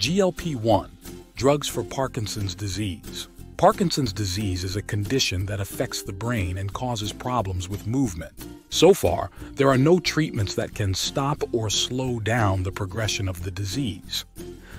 GLP-1, drugs for Parkinson's disease. Parkinson's disease is a condition that affects the brain and causes problems with movement. So far, there are no treatments that can stop or slow down the progression of the disease.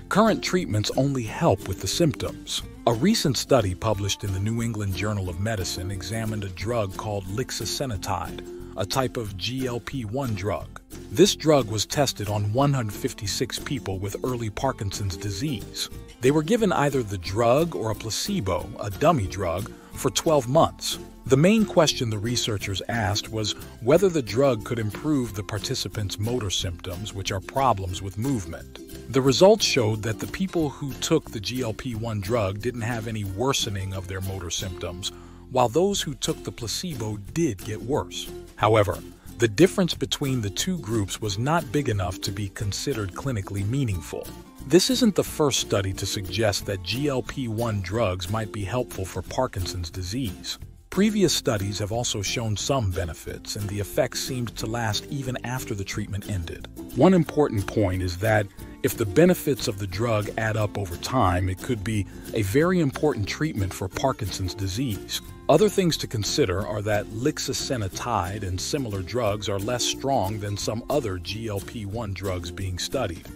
Current treatments only help with the symptoms. A recent study published in the New England Journal of Medicine examined a drug called lixisenatide, a type of GLP-1 drug. This drug was tested on 156 people with early Parkinson's disease. They were given either the drug or a placebo, a dummy drug, for 12 months. The main question the researchers asked was whether the drug could improve the participants' motor symptoms, which are problems with movement. The results showed that the people who took the GLP-1 drug didn't have any worsening of their motor symptoms, while those who took the placebo did get worse. However, the difference between the two groups was not big enough to be considered clinically meaningful. This isn't the first study to suggest that GLP-1 drugs might be helpful for Parkinson's disease. Previous studies have also shown some benefits, and the effects seemed to last even after the treatment ended. One important point is that if the benefits of the drug add up over time, it could be a very important treatment for Parkinson's disease. Other things to consider are that lixisenatide and similar drugs are less strong than some other GLP-1 drugs being studied,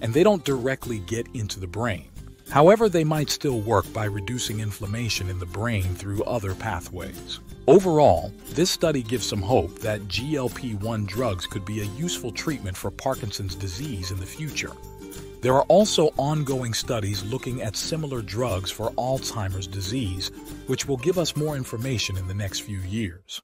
and they don't directly get into the brain. However, they might still work by reducing inflammation in the brain through other pathways. Overall, this study gives some hope that GLP-1 drugs could be a useful treatment for Parkinson's disease in the future. There are also ongoing studies looking at similar drugs for Alzheimer's disease, which will give us more information in the next few years.